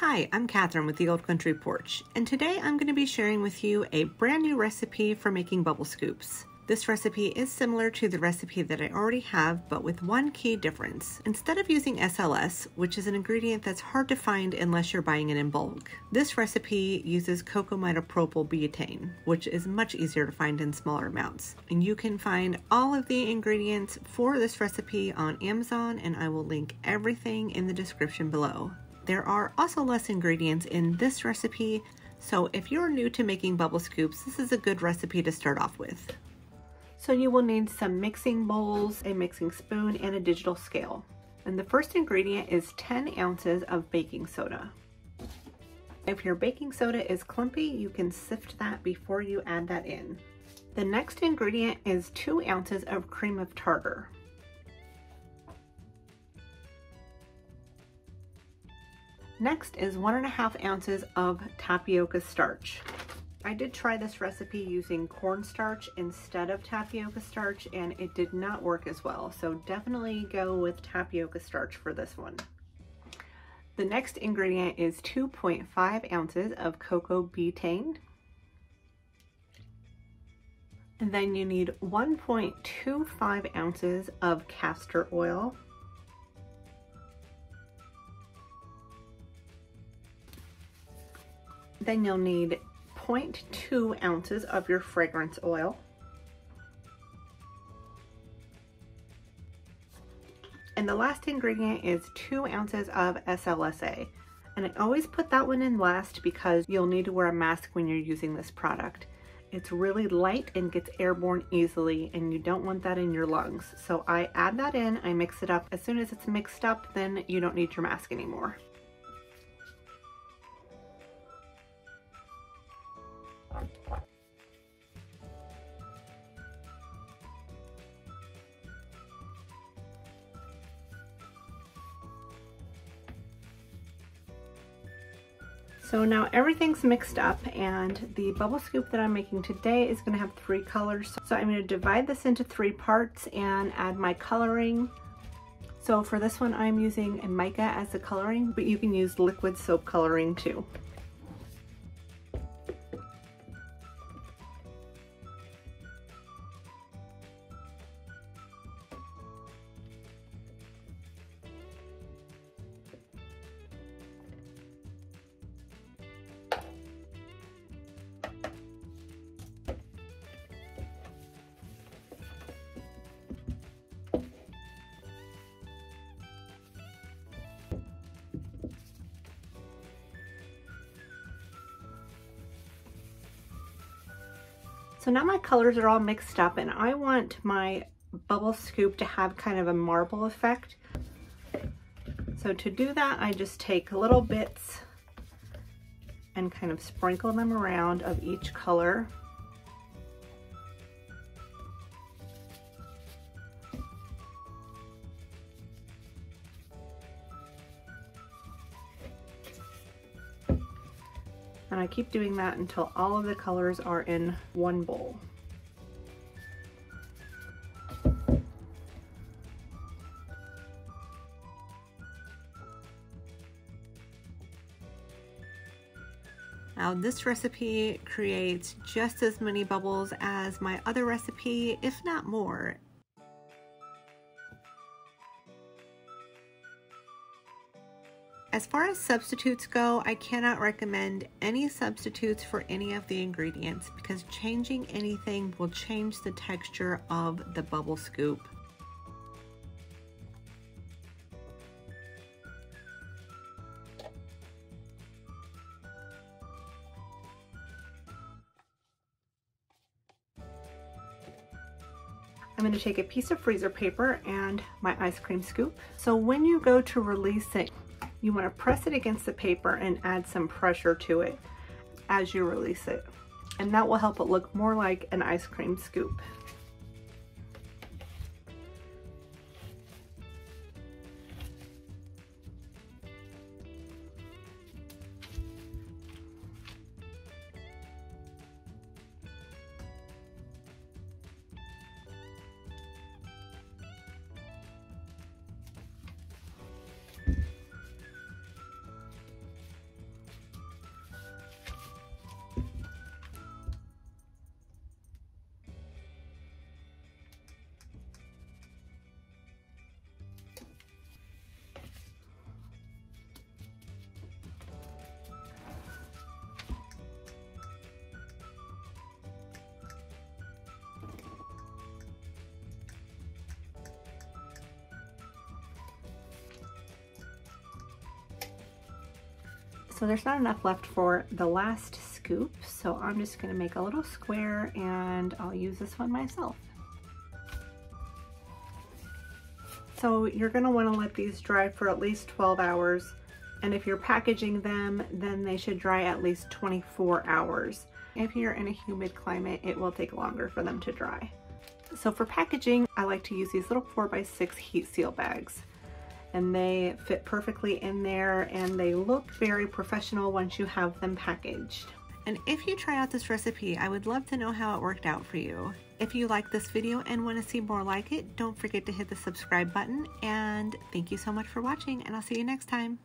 Hi, I'm Catherine with the Old Country Porch, and today I'm going to be sharing with you a brand new recipe for making bubble scoops. This recipe is similar to the recipe that I already have, but with one key difference. Instead of using SLS, which is an ingredient that's hard to find unless you're buying it in bulk, this recipe uses cocamidopropyl betaine, which is much easier to find in smaller amounts. And you can find all of the ingredients for this recipe on Amazon, and I will link everything in the description below. There are also less ingredients in this recipe, so if you're new to making bubble scoops, this is a good recipe to start off with. So you will need some mixing bowls, a mixing spoon, and a digital scale. And the first ingredient is 10 ounces of baking soda. If your baking soda is clumpy, you can sift that before you add that in. The next ingredient is 2 ounces of cream of tartar. Next is one and a half ounces of tapioca starch. I did try this recipe using cornstarch instead of tapioca starch and it did not work as well. So definitely go with tapioca starch for this one. The next ingredient is 2.5 ounces of coco betaine. And then you need 1.25 ounces of castor oil. Then you'll need 0.2 ounces of your fragrance oil. And the last ingredient is two ounces of SLSA. And I always put that one in last because you'll need to wear a mask when you're using this product. It's really light and gets airborne easily and you don't want that in your lungs. So I add that in, I mix it up. As soon as it's mixed up, then you don't need your mask anymore. So now everything's mixed up and the bubble scoop that I'm making today is gonna have three colors. So I'm gonna divide this into three parts and add my coloring. So for this one, I'm using a mica as the coloring, but you can use liquid soap coloring too. So now my colors are all mixed up and I want my bubble scoop to have kind of a marble effect. So to do that, I just take little bits and kind of sprinkle them around of each color. And I keep doing that until all of the colors are in one bowl. Now this recipe creates just as many bubbles as my other recipe, if not more, As far as substitutes go, I cannot recommend any substitutes for any of the ingredients because changing anything will change the texture of the bubble scoop. I'm going to take a piece of freezer paper and my ice cream scoop. So when you go to release it, you want to press it against the paper and add some pressure to it as you release it. And that will help it look more like an ice cream scoop. So there's not enough left for the last scoop, so I'm just gonna make a little square and I'll use this one myself. So you're gonna wanna let these dry for at least 12 hours. And if you're packaging them, then they should dry at least 24 hours. If you're in a humid climate, it will take longer for them to dry. So for packaging, I like to use these little 4x6 heat seal bags. And they fit perfectly in there and they look very professional once you have them packaged. And if you try out this recipe, I would love to know how it worked out for you. If you like this video and want to see more like it, don't forget to hit the subscribe button. And thank you so much for watching and I'll see you next time.